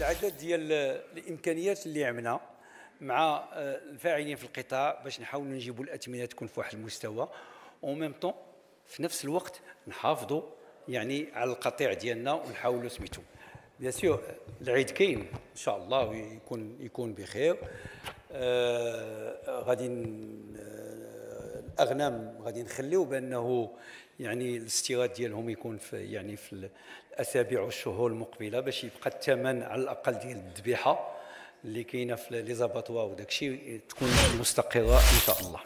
واحد العدد ديال الإمكانيات اللي عملنا مع آه، الفاعلين في القطاع باش نحاولوا نجيبوا الاثمنه تكون في واحد المستوى. au même temps في نفس الوقت نحافظوا يعني على القطيع ديالنا ونحاولوا سميتو bien sûr العيد كاين. إن شاء الله ويكون يكون بخير. آه غادي الاغنام غادي نخليو بأنه يعني الاستيراد ديالهم يكون في يعني في الأسابيع والشهور المقبلة باش يبقى الثمن على الأقل ديال الذبيحة اللي كاينة في لي زاباتوا وداك تكون مستقرة إن شاء الله.